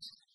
Christ.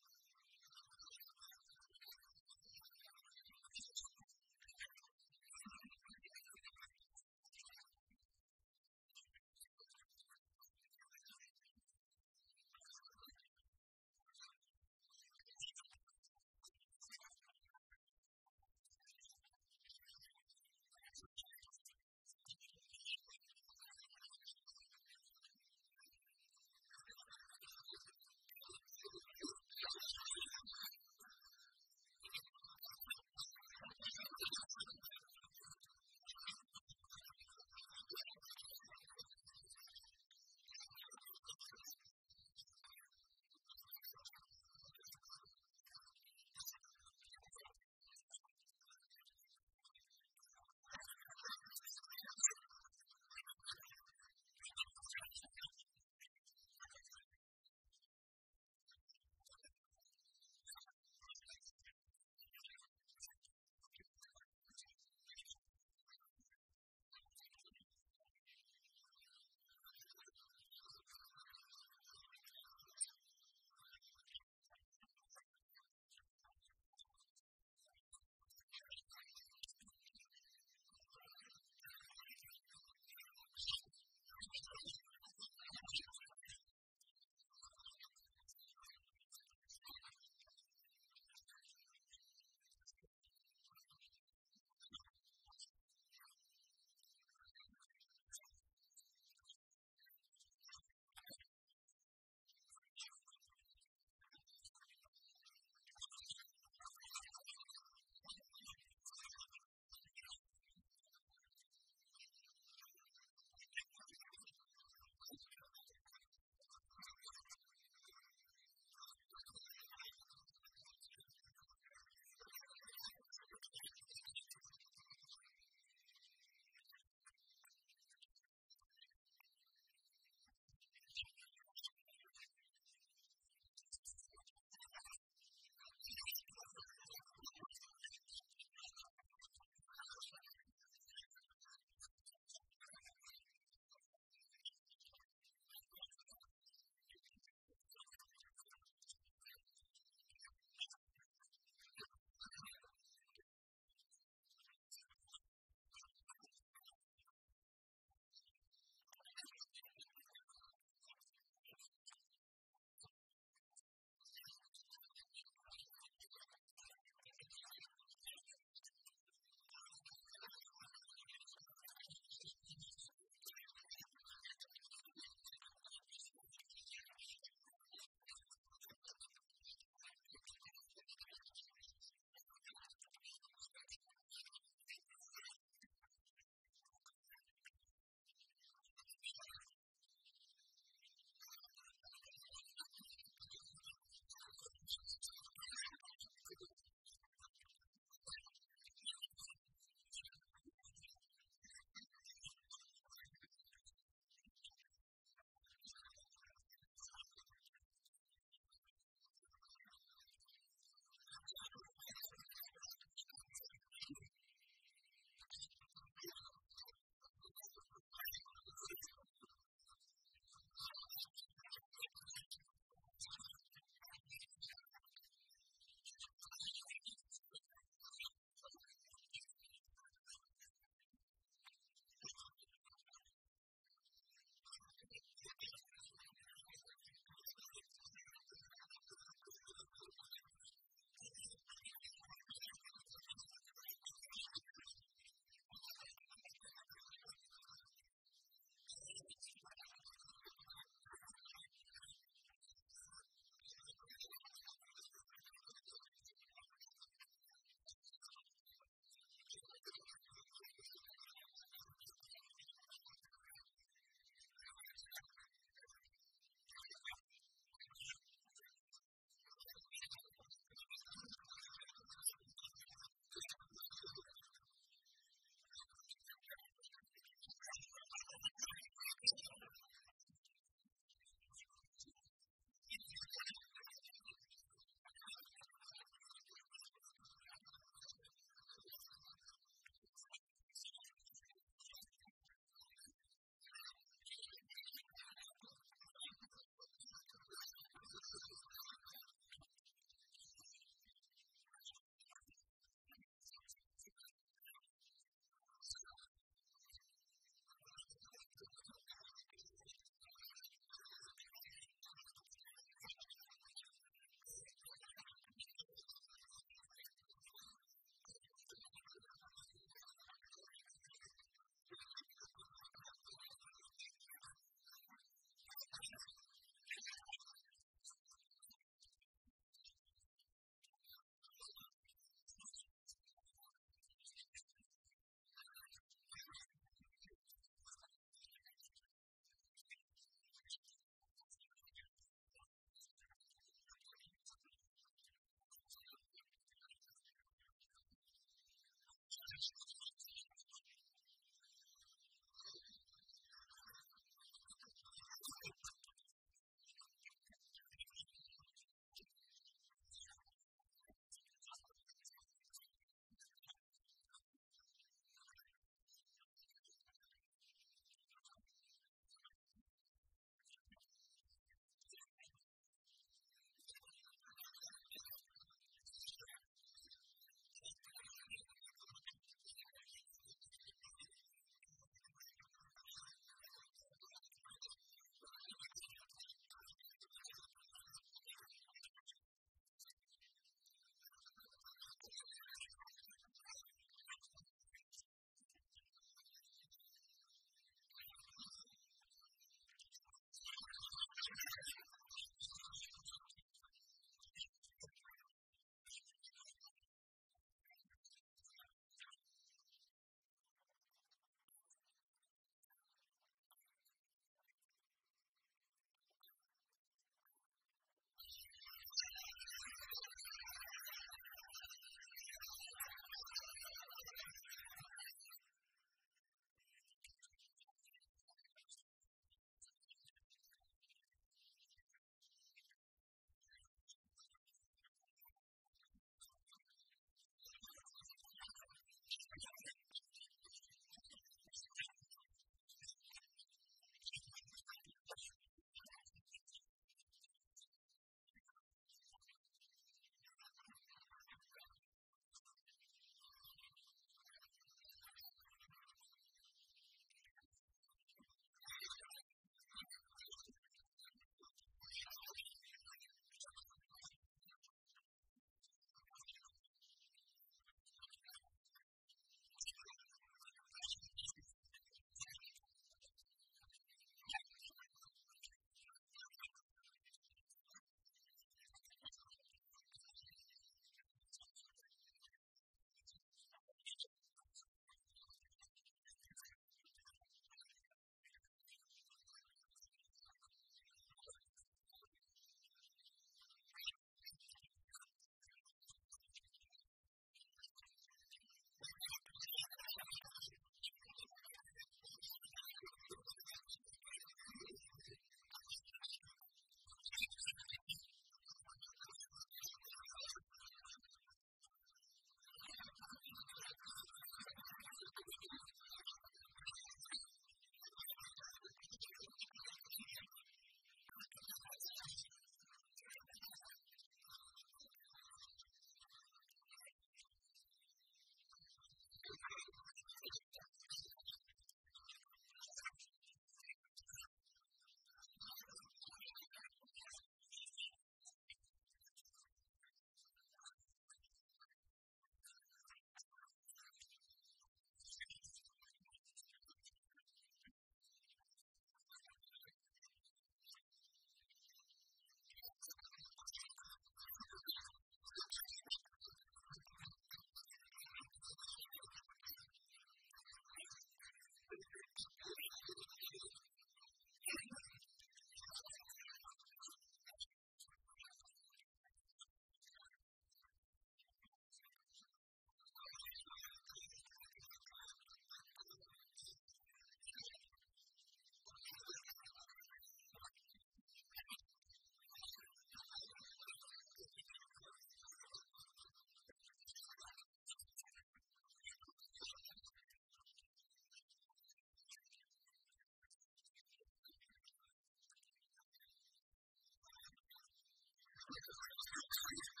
ハハハハ!